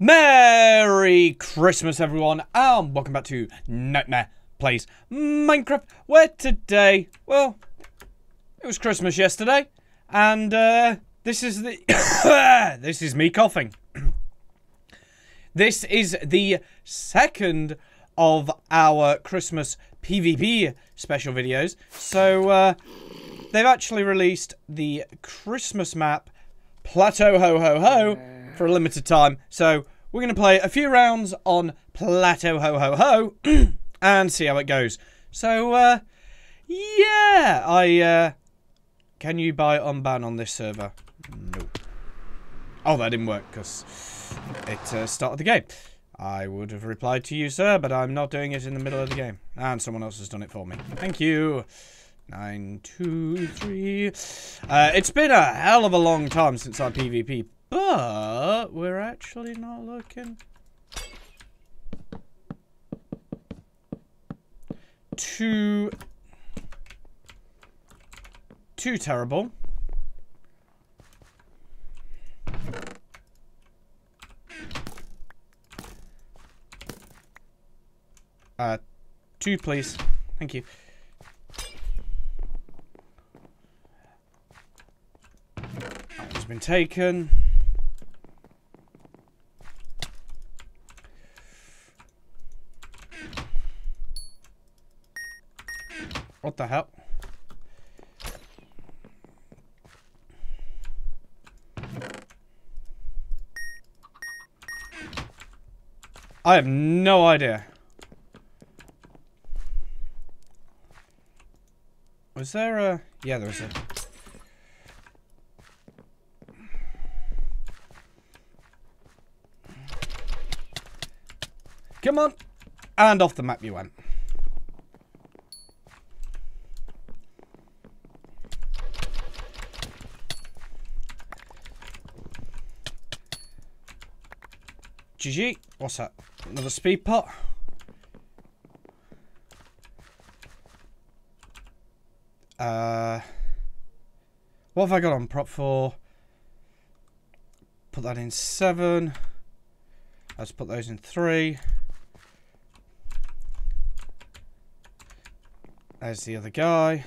Merry Christmas, everyone, and welcome back to Nightmare Plays Minecraft, where today, well, it was Christmas yesterday, and uh, this is the this is me coughing. this is the second of our Christmas PvP special videos. So uh, they've actually released the Christmas map Plateau Ho Ho Ho for a limited time. So we're going to play a few rounds on Plateau Ho Ho Ho and see how it goes. So uh, yeah, I uh, can you buy unban on this server? No. Oh, that didn't work because it uh, started the game. I would have replied to you, sir, but I'm not doing it in the middle of the game. And someone else has done it for me. Thank you. Nine, two, three. Uh, it's been a hell of a long time since our PvP, but we're actually not looking too too terrible. Uh, two, please. Thank you. Has been taken. What the hell? I have no idea. Was there a... Yeah, there was a... Come on! And off the map you went. GG. What's that? Another speed pot? Uh, what have I got on prop four? Put that in seven. Let's put those in three. There's the other guy.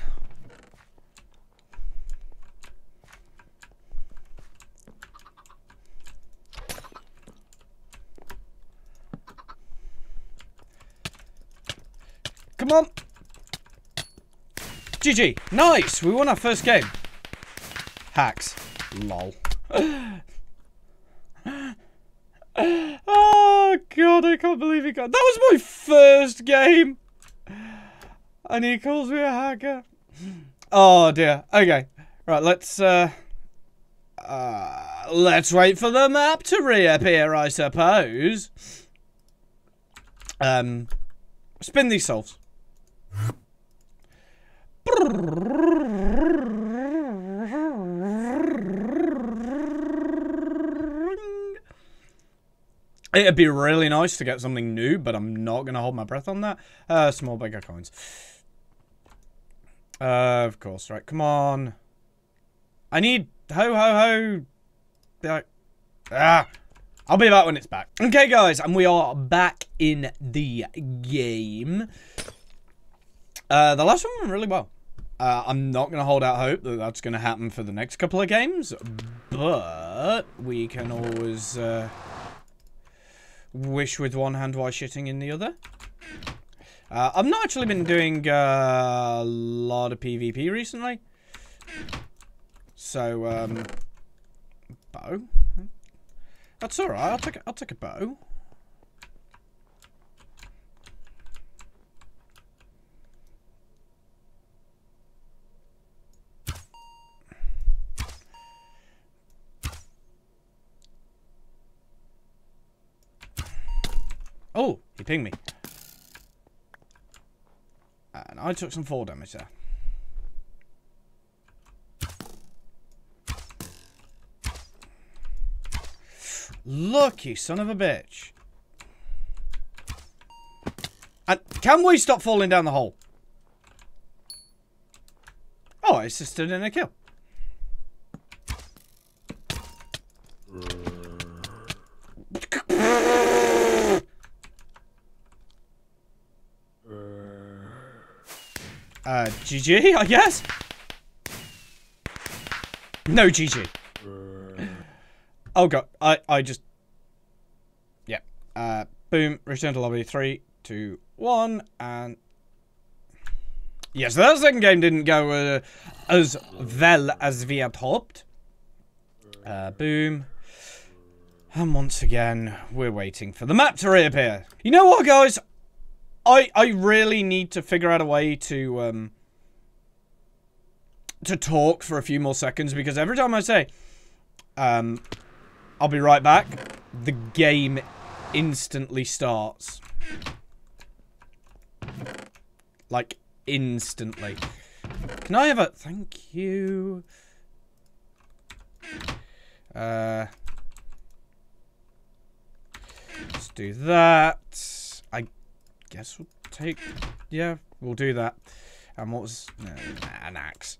Come on. GG. Nice. We won our first game. Hacks. Lol. oh, God. I can't believe he got... That was my first game. And he calls me a hacker. Oh, dear. Okay. Right, let's... Uh, uh, let's wait for the map to reappear, I suppose. Um, spin these solves. It'd be really nice to get something new, but I'm not going to hold my breath on that. Uh, small bigger coins. Uh, of course, right. Come on. I need ho ho ho. Ah. I'll be back when it's back. Okay, guys, and we are back in the game. Uh, the last one went really well. Uh, I'm not going to hold out hope that that's going to happen for the next couple of games, but we can always uh, wish with one hand while shitting in the other. Uh, I've not actually been doing uh, a lot of PvP recently. So, um, bow. That's all right. I'll take I'll take a bow. Oh, he pinged me. And I took some fall damage there. You son of a bitch. And can we stop falling down the hole? Oh, I assisted in a kill. Uh, GG, I guess? No GG. Oh god, I, I just... Yeah. Uh, boom, return to lobby. Three, two, one, and... Yes, that second game didn't go uh, as well as we had hoped. Uh, boom. And once again, we're waiting for the map to reappear. You know what, guys? I I really need to figure out a way to um to talk for a few more seconds because every time I say um I'll be right back, the game instantly starts. Like instantly. Can I have a thank you? Uh Let's do that. Guess we'll take... Yeah, we'll do that. And what was... No, an axe.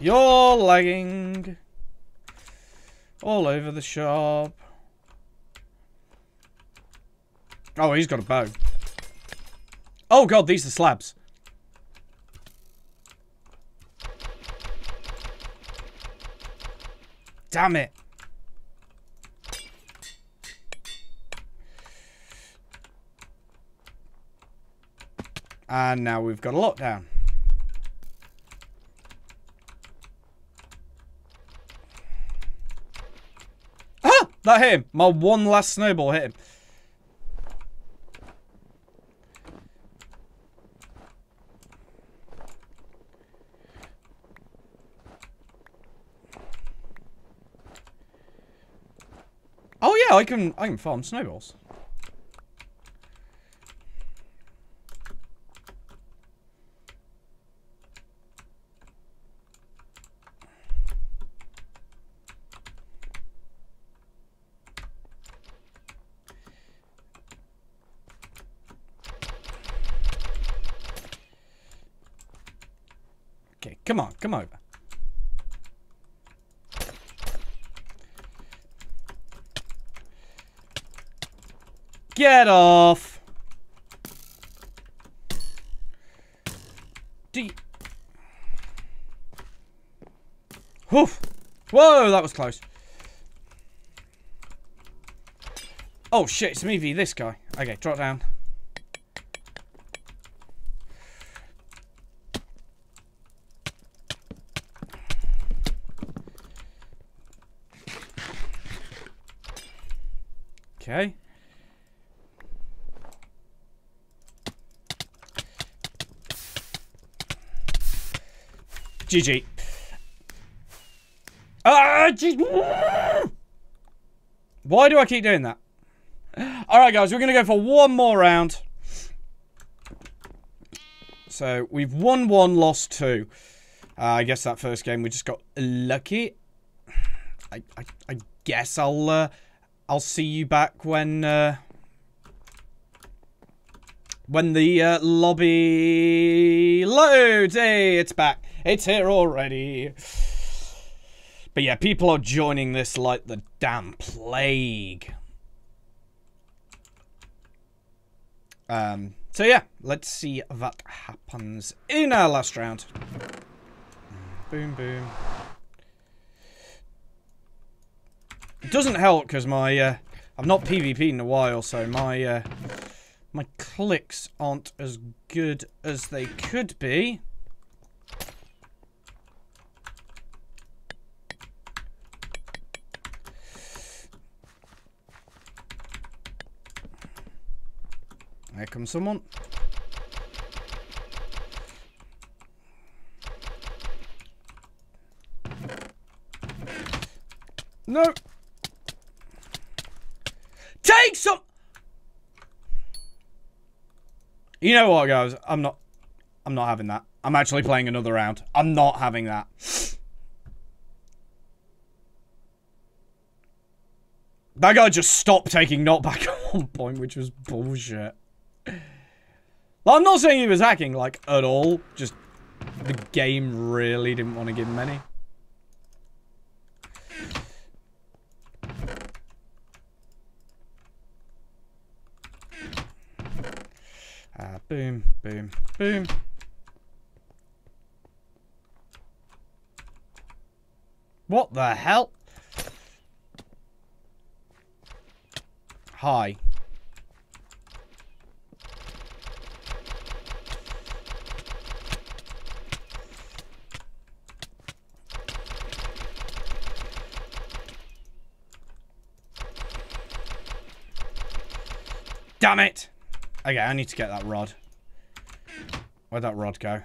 You're lagging. All over the shop. Oh, he's got a bow. Oh god, these are slabs. Damn it. And now we've got a lockdown. Ah! That hit him. My one last snowball hit him. Oh yeah, I can I can farm snowballs. Okay, come on, come over. Get off! D. Woof! Whoa, that was close. Oh shit, it's me v this guy. Okay, drop down. Okay. GG. Ah. Why do I keep doing that? Alright, guys, we're going to go for one more round. So, we've won one, lost two. Uh, I guess that first game we just got lucky. I, I, I guess I'll, uh, I'll see you back when, uh, when the uh, lobby loads. Hey, it's back. It's here already. But yeah, people are joining this like the damn plague. Um, so yeah, let's see what happens in our last round. Boom, boom. It doesn't help because my, uh, I've not PvP'd in a while, so my, uh, my clicks aren't as good as they could be. Here comes someone. No. Take some. You know what, guys? I'm not. I'm not having that. I'm actually playing another round. I'm not having that. That guy just stopped taking knockback at one point, which was bullshit. Well, I'm not saying he was hacking, like, at all. Just, the game really didn't want to give him any. Ah, boom, boom, boom. What the hell? Hi. Damn it! Okay, I need to get that rod. Where'd that rod go?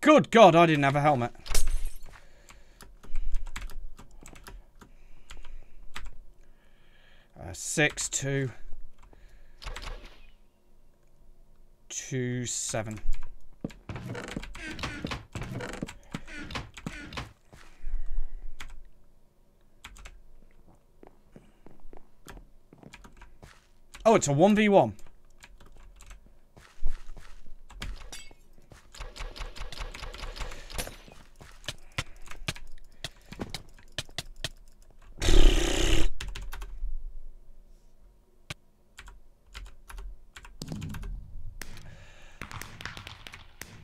Good God, I didn't have a helmet. Uh, six, two, two, seven. Oh, it's a 1v1.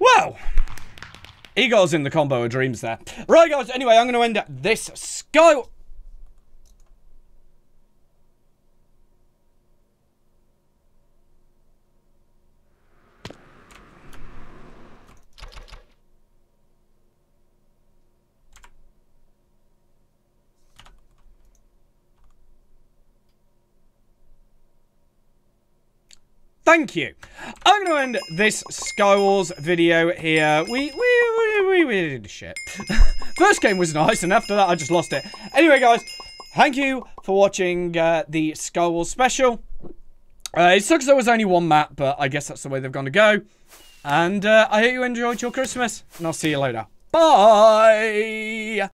Well, Eagles in the combo of dreams there. Right, guys, anyway, I'm going to end this Sky... Thank you. I'm going to end this Skywars video here. We, we, we, we, we did shit. First game was nice, and after that, I just lost it. Anyway, guys, thank you for watching uh, the Skywars special. Uh, it sucks there was only one map, but I guess that's the way they've gone to go. And uh, I hope you enjoyed your Christmas, and I'll see you later. Bye!